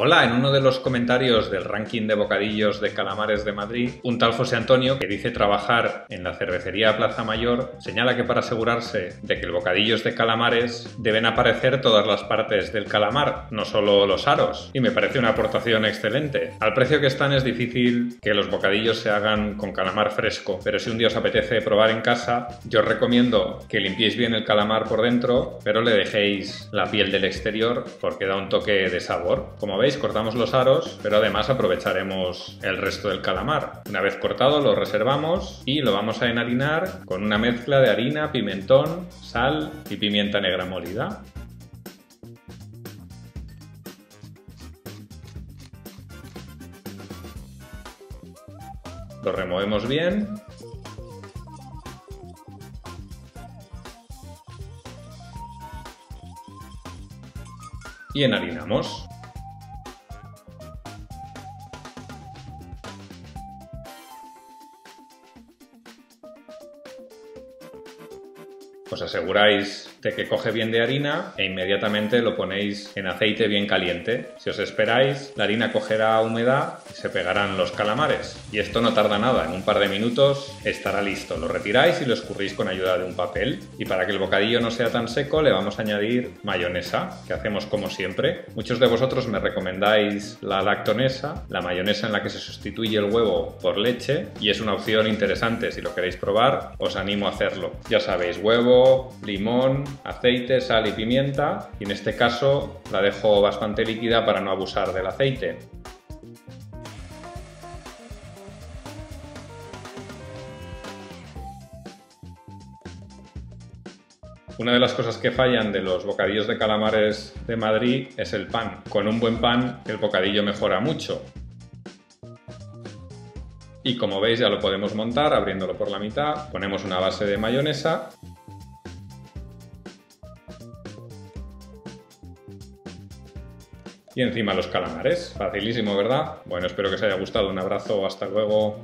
Hola, en uno de los comentarios del ranking de bocadillos de calamares de Madrid, un tal José Antonio, que dice trabajar en la cervecería Plaza Mayor, señala que para asegurarse de que el bocadillo de calamares deben aparecer todas las partes del calamar, no solo los aros. Y me parece una aportación excelente. Al precio que están es difícil que los bocadillos se hagan con calamar fresco, pero si un día os apetece probar en casa, yo os recomiendo que limpiéis bien el calamar por dentro, pero le dejéis la piel del exterior porque da un toque de sabor. Como veis, cortamos los aros, pero además aprovecharemos el resto del calamar. Una vez cortado, lo reservamos y lo vamos a enharinar con una mezcla de harina, pimentón, sal y pimienta negra molida. Lo removemos bien y enharinamos. Os aseguráis de que coge bien de harina e inmediatamente lo ponéis en aceite bien caliente. Si os esperáis, la harina cogerá humedad y se pegarán los calamares. Y esto no tarda nada, en un par de minutos estará listo. Lo retiráis y lo escurrís con ayuda de un papel. Y para que el bocadillo no sea tan seco, le vamos a añadir mayonesa, que hacemos como siempre. Muchos de vosotros me recomendáis la lactonesa, la mayonesa en la que se sustituye el huevo por leche, y es una opción interesante. Si lo queréis probar, os animo a hacerlo. Ya sabéis, huevo, limón, aceite, sal y pimienta y en este caso la dejo bastante líquida para no abusar del aceite. Una de las cosas que fallan de los bocadillos de calamares de Madrid es el pan. Con un buen pan el bocadillo mejora mucho. Y como veis ya lo podemos montar abriéndolo por la mitad. Ponemos una base de mayonesa y encima los calamares. Facilísimo, ¿verdad? Bueno, espero que os haya gustado. Un abrazo, hasta luego.